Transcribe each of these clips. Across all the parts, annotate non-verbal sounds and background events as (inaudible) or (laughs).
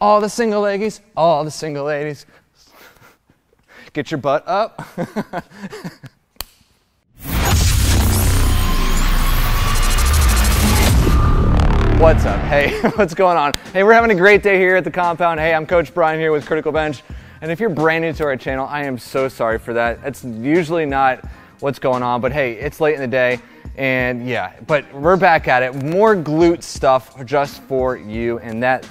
All the single ladies, all the single ladies. Get your butt up. (laughs) What's up? Hey, (laughs) what's going on? Hey, we're having a great day here at the compound. Hey, I'm Coach Brian here with Critical Bench. And if you're brand new to our channel, I am so sorry for that. It's usually not what's going on, but hey, it's late in the day. And yeah, but we're back at it. More glute stuff just for you. And that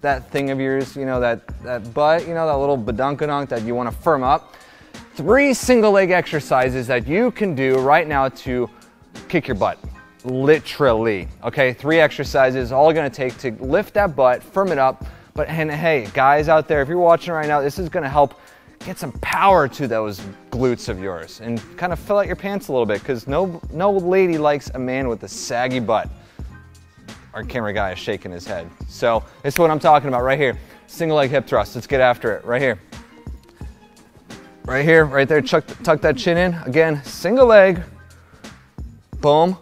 that thing of yours, you know, that, that butt, you know, that little badunkadunk that you want to firm up. Three single leg exercises that you can do right now to kick your butt literally. Okay, three exercises, all gonna take to lift that butt, firm it up. But and hey, guys out there, if you're watching right now, this is gonna help get some power to those glutes of yours and kind of fill out your pants a little bit because no no lady likes a man with a saggy butt. Our camera guy is shaking his head. So this is what I'm talking about right here. Single leg hip thrust. Let's get after it right here. Right here, right there, tuck, tuck that chin in. Again, single leg. Boom,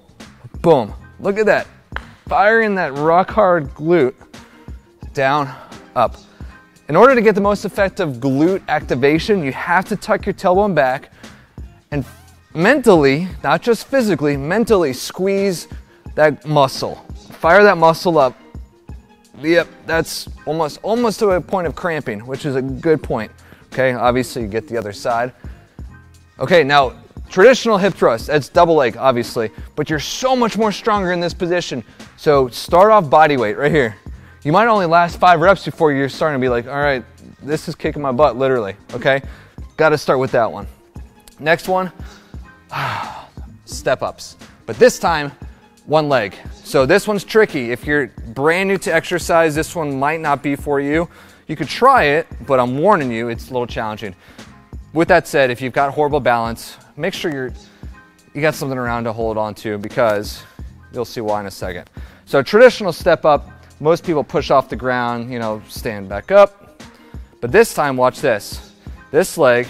Boom. Look at that. Firing that rock hard glute down, up. In order to get the most effective glute activation, you have to tuck your tailbone back and mentally, not just physically, mentally squeeze that muscle. Fire that muscle up. Yep, that's almost almost to a point of cramping, which is a good point. Okay, obviously you get the other side. Okay, now Traditional hip thrust, that's double leg, obviously, but you're so much more stronger in this position. So start off body weight right here. You might only last five reps before you're starting to be like, all right, this is kicking my butt, literally, okay? Got to start with that one. Next one, (sighs) step ups. But this time, one leg. So this one's tricky. If you're brand new to exercise, this one might not be for you. You could try it, but I'm warning you, it's a little challenging. With that said, if you've got horrible balance, make sure you're you got something around to hold on to because you'll see why in a second. So traditional step up, most people push off the ground, you know, stand back up. But this time, watch this. This leg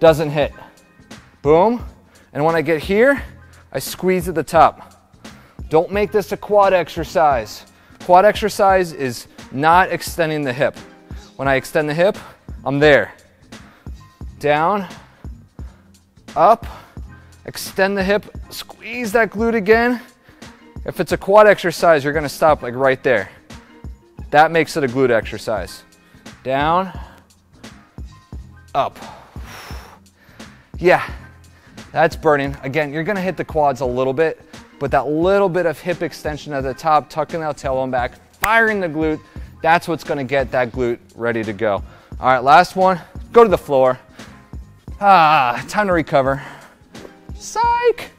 doesn't hit. Boom. And when I get here, I squeeze at the top. Don't make this a quad exercise. Quad exercise is not extending the hip. When I extend the hip, I'm there. Down, up, extend the hip, squeeze that glute again. If it's a quad exercise, you're gonna stop like right there. That makes it a glute exercise. Down, up. Yeah, that's burning. Again, you're gonna hit the quads a little bit, but that little bit of hip extension at the top, tucking that tailbone back, firing the glute, that's what's gonna get that glute ready to go. All right, last one, go to the floor. Ah, time to recover. Psych!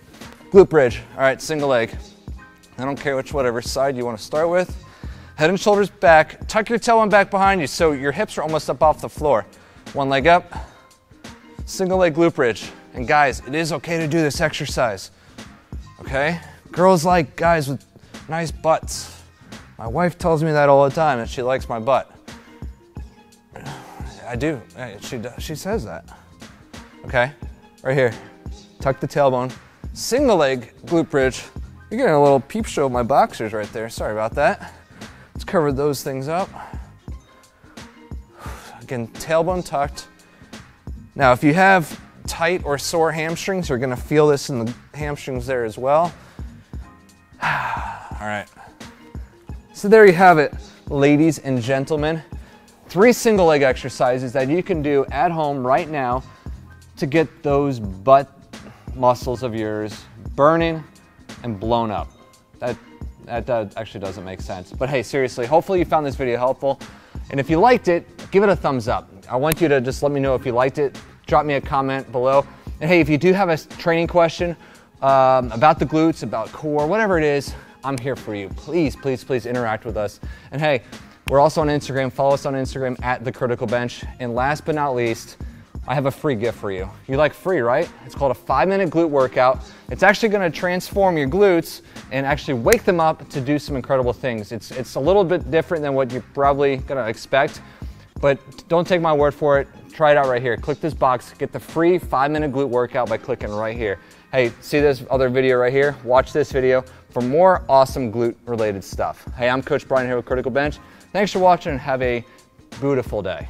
Glute bridge. All right, single leg. I don't care which, whatever side you want to start with. Head and shoulders back. Tuck your tailbone back behind you so your hips are almost up off the floor. One leg up. Single leg glute bridge. And guys, it is okay to do this exercise. Okay? Girls like guys with nice butts. My wife tells me that all the time that she likes my butt. I do. She, she says that okay? Right here. Tuck the tailbone. Single leg glute bridge. You're getting a little peep show of my boxers right there. Sorry about that. Let's cover those things up. Again, tailbone tucked. Now, if you have tight or sore hamstrings, you're gonna feel this in the hamstrings there as well. (sighs) All right. So there you have it, ladies and gentlemen. Three single leg exercises that you can do at home right now to get those butt muscles of yours burning and blown up. That, that, that actually doesn't make sense. But hey, seriously, hopefully you found this video helpful. And if you liked it, give it a thumbs up. I want you to just let me know if you liked it. Drop me a comment below. And hey, if you do have a training question um, about the glutes, about core, whatever it is, I'm here for you. Please, please, please interact with us. And hey, we're also on Instagram. Follow us on Instagram at The Critical Bench. And last but not least, I have a free gift for you. You like free, right? It's called a five minute glute workout. It's actually gonna transform your glutes and actually wake them up to do some incredible things. It's, it's a little bit different than what you're probably gonna expect, but don't take my word for it. Try it out right here. Click this box, get the free five minute glute workout by clicking right here. Hey, see this other video right here? Watch this video for more awesome glute related stuff. Hey, I'm Coach Brian here with Critical Bench. Thanks for watching and have a beautiful day.